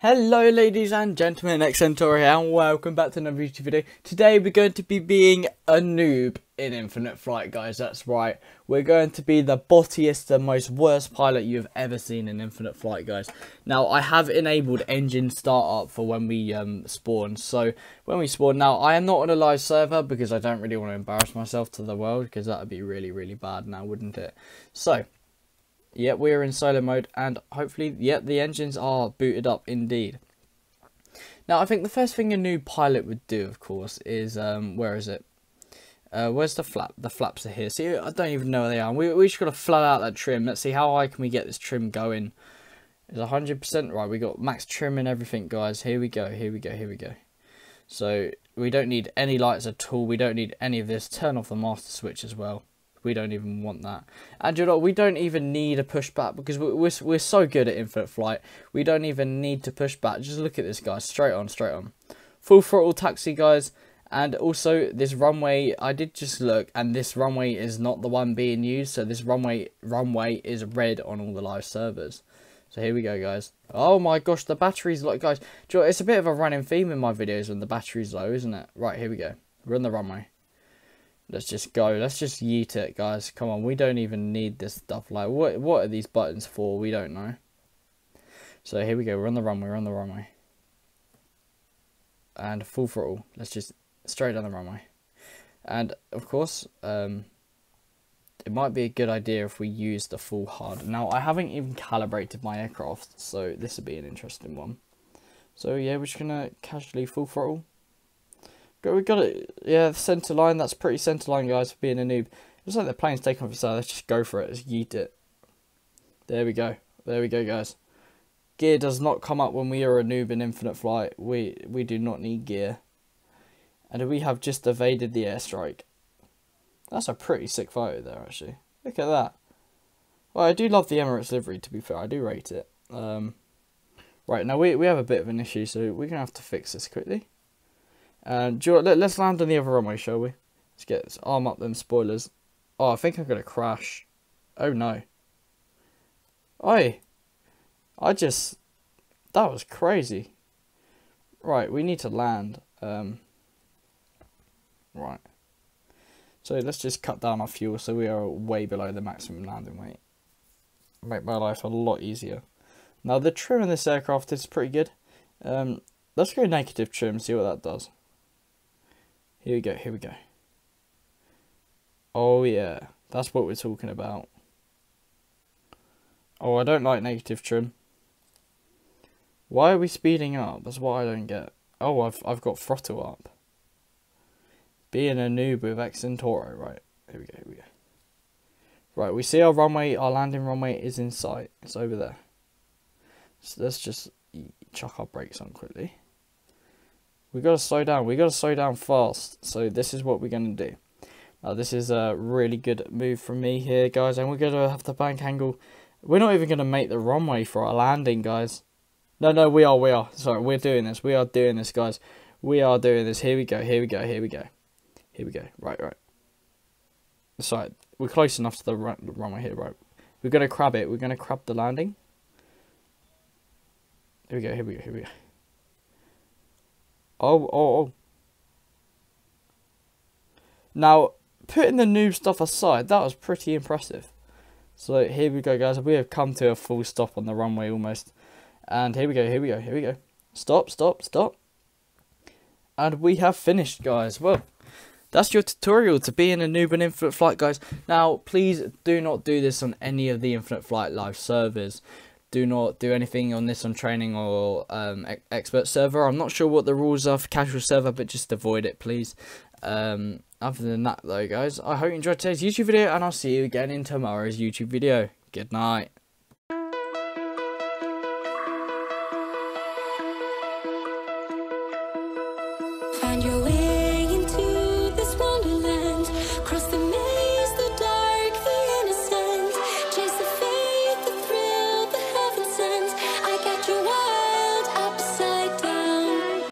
Hello ladies and gentlemen, Xentoro here and welcome back to another YouTube video. Today we're going to be being a noob in Infinite Flight guys, that's right. We're going to be the bottiest, the most worst pilot you've ever seen in Infinite Flight guys. Now I have enabled engine startup for when we um, spawn, so when we spawn, now I am not on a live server because I don't really want to embarrass myself to the world because that would be really really bad now wouldn't it? So Yep, we're in solo mode, and hopefully, yep, the engines are booted up indeed. Now, I think the first thing a new pilot would do, of course, is, um, where is it? Uh, where's the flap? The flaps are here. See, I don't even know where they are. We, we just got to flood out that trim. Let's see, how high can we get this trim going? Is 100% right. We got max trim and everything, guys. Here we go, here we go, here we go. So, we don't need any lights at all. We don't need any of this. Turn off the master switch as well. We don't even want that. And you know, we don't even need a pushback because we're, we're, we're so good at infinite flight. We don't even need to push back. Just look at this, guys. Straight on, straight on. Full throttle taxi, guys. And also, this runway, I did just look, and this runway is not the one being used. So this runway runway is red on all the live servers. So here we go, guys. Oh my gosh, the battery's low, guys. You know, it's a bit of a running theme in my videos when the battery's low, isn't it? Right, here we go. We're on the runway. Let's just go. Let's just yeet it, guys. Come on, we don't even need this stuff. Like, what what are these buttons for? We don't know. So here we go. We're on the runway. We're on the runway. And full throttle. Let's just straight down the runway. And, of course, um, it might be a good idea if we use the full hard. Now, I haven't even calibrated my aircraft, so this would be an interesting one. So, yeah, we're just going to casually full throttle. We got it. Yeah, center line. That's pretty center line, guys, for being a noob. It looks like the plane's taking off its side. Let's just go for it. Let's yeet it. There we go. There we go, guys. Gear does not come up when we are a noob in infinite flight. We we do not need gear. And we have just evaded the airstrike. That's a pretty sick photo there, actually. Look at that. Well, I do love the Emirates livery, to be fair. I do rate it. Um, right, now we, we have a bit of an issue, so we're going to have to fix this quickly. And you, let, us land on the other runway, shall we? Let's get let's arm up them spoilers. Oh, I think I'm gonna crash. Oh no. Oi. I just that was crazy. Right, we need to land. Um Right. So let's just cut down our fuel so we are way below the maximum landing weight. Make my life a lot easier. Now the trim in this aircraft is pretty good. Um, let's go negative trim, see what that does. Here we go, here we go. Oh yeah, that's what we're talking about. Oh, I don't like negative trim. Why are we speeding up? That's what I don't get. Oh, I've I've got throttle up. Being a noob with Xentoro, right? Here we go, here we go. Right, we see our runway, our landing runway is in sight. It's over there. So let's just chuck our brakes on quickly. We got to slow down. We got to slow down fast. So this is what we're going to do. Now this is a really good move from me here, guys. And we're going to have the bank angle. We're not even going to make the runway for our landing, guys. No, no, we are, we are. Sorry, we're doing this. We are doing this, guys. We are doing this. Here we go, here we go, here we go. Here we go. Right, right. Sorry, we're close enough to the runway here, right. We're going to crab it. We're going to crab the landing. Here we go, here we go, here we go. Oh, oh, oh. Now, putting the noob stuff aside, that was pretty impressive. So here we go, guys. We have come to a full stop on the runway almost. And here we go, here we go, here we go. Stop, stop, stop. And we have finished, guys. Well, that's your tutorial to be in a noob and infinite flight, guys. Now, please do not do this on any of the infinite flight live servers do not do anything on this on training or um, expert server. I'm not sure what the rules are for casual server, but just avoid it, please. Um, other than that, though, guys, I hope you enjoyed today's YouTube video, and I'll see you again in tomorrow's YouTube video. Good night. Find your way